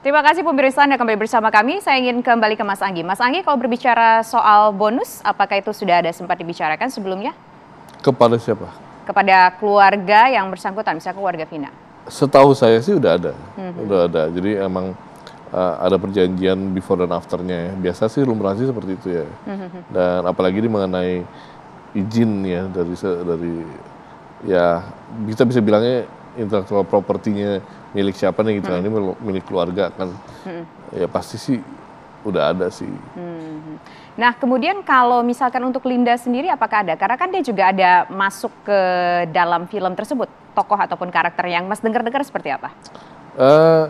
Terima kasih pemirsa Anda kembali bersama kami. Saya ingin kembali ke Mas Anggi. Mas Anggi, kalau berbicara soal bonus, apakah itu sudah ada sempat dibicarakan sebelumnya? Kepada siapa? Kepada keluarga yang bersangkutan, misalnya keluarga Vina. Setahu saya sih udah ada, hmm. udah ada. Jadi emang uh, ada perjanjian before dan afternya ya. Biasa sih lumrah sih seperti itu ya. Hmm. Dan apalagi ini mengenai izin ya dari dari ya kita bisa bilangnya intellectual propertinya milik siapa nih gitu hmm. ini milik keluarga kan hmm. ya pasti sih udah ada sih. Hmm. Nah kemudian kalau misalkan untuk Linda sendiri apakah ada? Karena kan dia juga ada masuk ke dalam film tersebut tokoh ataupun karakter yang Mas dengar-dengar seperti apa? Uh,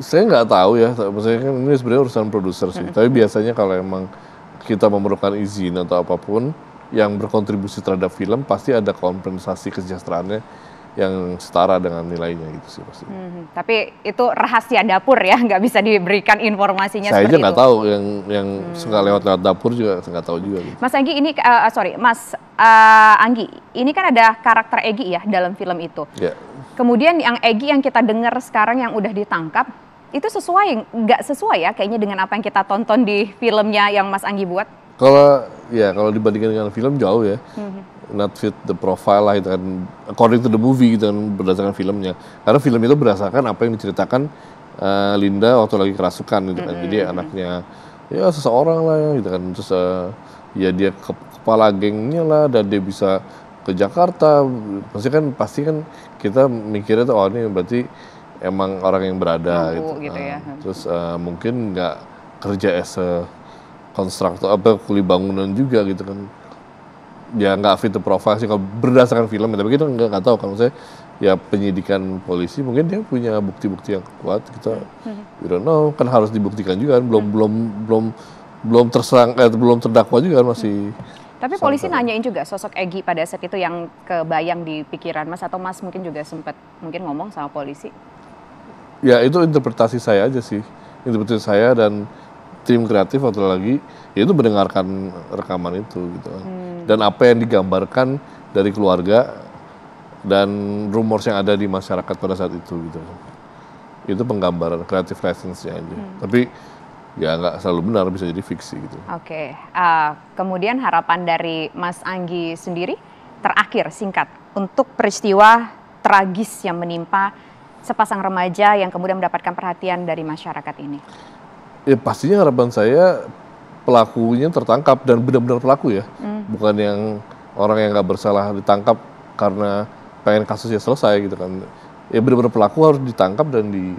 saya nggak tahu ya, maksudnya kan ini sebenarnya urusan produser sih. Hmm. Tapi biasanya kalau emang kita memerlukan izin atau apa pun yang berkontribusi terhadap film pasti ada kompensasi kesejahteraannya yang setara dengan nilainya gitu sih pasti. Hmm, tapi itu rahasia dapur ya, nggak bisa diberikan informasinya Saya aja nggak tahu yang yang hmm. suka lewat-lewat dapur juga nggak tahu juga. Gitu. Mas Anggi ini, uh, sorry, Mas uh, Anggi, ini kan ada karakter Egi ya dalam film itu. Yeah. Kemudian yang Egi yang kita dengar sekarang yang udah ditangkap, itu sesuai nggak sesuai ya kayaknya dengan apa yang kita tonton di filmnya yang Mas Anggi buat? Kalau ya kalau dibandingkan dengan film jauh ya. Hmm not fit the profile lah itu kan. According to the movie gitu kan berdasarkan filmnya. Karena film itu berdasarkan apa yang diceritakan uh, Linda waktu lagi kerasukan gitu kan. Mm-hmm. jadi anaknya ya seseorang lah ya gitu kan. Terus uh, ya dia ke, kepala gengnya lah dan dia bisa ke Jakarta. Pasti kan pasti kan kita mikirnya tuh oh ini berarti emang orang yang berada gitu, gitu ya. uh, terus uh, mungkin nggak kerja as a konstruktor apa kuli bangunan juga gitu kan. Ya nggak fit the profile sih kalau berdasarkan film tapi kita nggak nggak tahu. Kalau saya ya penyidikan polisi mungkin dia punya bukti-bukti yang kuat kita we don't know. Kan harus dibuktikan juga kan belum belum belum belum terserang eh, belum terdakwa juga kan masih tapi polisi nanyain juga sosok Egi pada saat itu yang kebayang di pikiran Mas atau Mas mungkin juga sempat mungkin ngomong sama polisi? Ya itu interpretasi saya aja sih. Interpretasi saya dan tim kreatif atau lagi ya itu mendengarkan rekaman itu gitu kan. Hmm dan apa yang digambarkan dari keluarga dan rumors yang ada di masyarakat pada saat itu gitu itu penggambaran kreatif license-nya aja hmm. tapi ya nggak selalu benar bisa jadi fiksi gitu oke okay. uh, kemudian harapan dari Mas Anggi sendiri terakhir singkat untuk peristiwa tragis yang menimpa sepasang remaja yang kemudian mendapatkan perhatian dari masyarakat ini ya pastinya harapan saya pelakunya tertangkap dan benar-benar pelaku ya, hmm. bukan yang orang yang nggak bersalah ditangkap karena pengen kasusnya selesai gitu kan. Ya benar-benar pelaku harus ditangkap dan di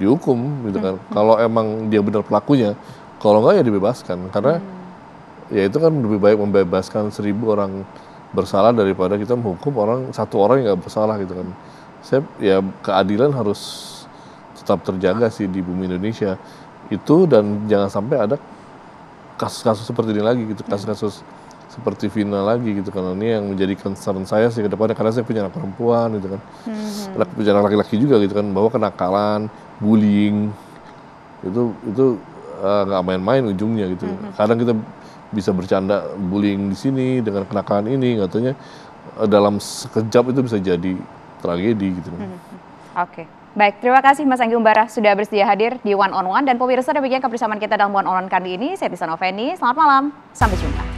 dihukum gitu kan. Hmm. Kalau emang dia benar pelakunya, kalau nggak ya dibebaskan karena hmm. ya itu kan lebih baik membebaskan seribu orang bersalah daripada kita menghukum orang satu orang yang nggak bersalah gitu kan. Saya ya keadilan harus tetap terjaga sih di bumi Indonesia itu dan jangan sampai ada kasus-kasus seperti ini lagi gitu kasus-kasus seperti Vina lagi gitu kan ini yang menjadi concern saya sih ke depannya karena saya punya anak perempuan gitu kan hmm. anak punya anak laki-laki juga gitu kan bahwa kenakalan bullying itu itu eh, nggak uh, main-main ujungnya gitu hmm. kadang kita bisa bercanda bullying di sini dengan kenakalan ini katanya uh, dalam sekejap itu bisa jadi tragedi gitu hmm. oke okay. Baik, terima kasih Mas Anggi Umbara sudah bersedia hadir di One on One dan pemirsa demikian kebersamaan kita dalam One on One kali ini. Saya Tisa Noveni, selamat malam, sampai jumpa.